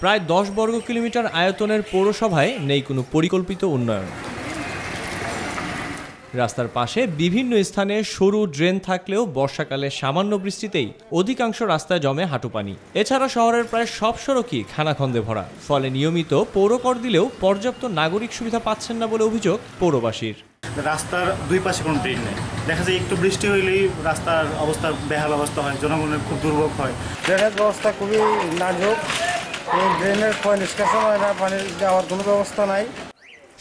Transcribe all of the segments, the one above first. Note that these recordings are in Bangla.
প্রায় দশ বর্গ কিলোমিটার আয়তনের পৌরসভায় নেই কোনো পরিকল্পিত উন্নয়ন। রাস্তার পাশে বিভিন্ন স্থানে সরু ড্রেন থাকলেও বর্ষাকালে সামান্য বৃষ্টিতেই অধিকাংশ রাস্তায় জমে হাঁটু পানি। এছাড়া শহরের প্রায় সব সড়কই খানাখন্দে ভরা। ফলে নিয়মিত পৌর কর দিলেও পর্যাপ্ত নাগরিক সুবিধা পাচ্ছেন না বলে অভিযোগ পৌরবাসীর। রাস্তার দুই পাশে কোনো ড্রেন নেই। দেখা যায় একটু বৃষ্টি হইলেই রাস্তার অবস্থা বেহাল অবস্থা হয় জনগণের খুব দুর্ভোগ হয়। ড্রেনেজ ব্যবস্থা খুবই নাজুক। ড্রেনের ক্ষয় নিষ্কাশন হয় না পানির যাওয়ার কোনো ব্যবস্থা নাই।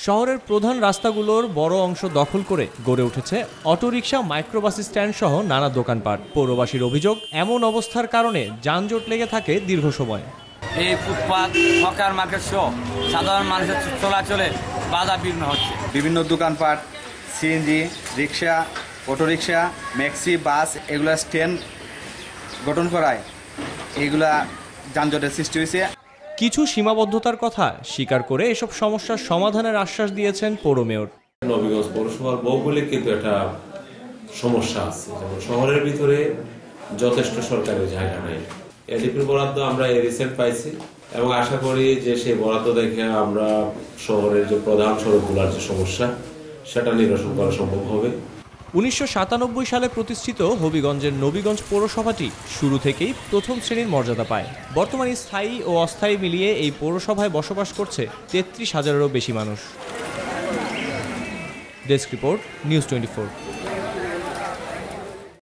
শহরের প্রধান রাস্তাগুলোর বড় অংশ দখল করে গড়ে উঠেছে অটোরিকশা মাইক্রোবাস স্ট্যান্ড সহ নানা দোকানপাট। পৌরবাসীর অভিযোগ এমন অবস্থার কারণে যানজট লেগে থাকে দীর্ঘ সময়। এই ফুটপাত হকার মার্কেট সহ সাধারণ মানুষের চলাচলে বাধা বিঘ্ন হচ্ছে। বিভিন্ন দোকানপাট CNG rickshaw auto rickshaw maxi bus এগুলা স্ট্যান্ড গঠন করায় এগুলা যানজটের সৃষ্টি হয়েছে। কিছু সীমাবদ্ধতার কথা স্বীকার করে এসব সমস্যার সমাধানের আশ্বাস দিয়েছেন পৌর মেয়র। নবীগঞ্জ পৌরসভার ভৌগোলিক কিন্তু একটা সমস্যা আছে। যেমন শহরের ভিতরে যথেষ্ট সরকারি জায়গা নাই। এডিপির বরাদ্দ আমরা রিসেন্ট পাইছি এবং আশা করি যে সেই বরাদ্দ দেখে আমরা শহরের যে প্রধান সড়কগুলোর যে সমস্যা, সেটা নিরসন করা সম্ভব হবে। উনিশশো সাতানব্বই সালে প্রতিষ্ঠিত হবিগঞ্জের নবীগঞ্জ পৌরসভাটি শুরু থেকেই প্রথম শ্রেণির মর্যাদা পায়। বর্তমানে স্থায়ী ও অস্থায়ী মিলিয়ে এই পৌরসভায় বসবাস করছে তেত্রিশ হাজারেরও বেশি মানুষ। Desk report, news twenty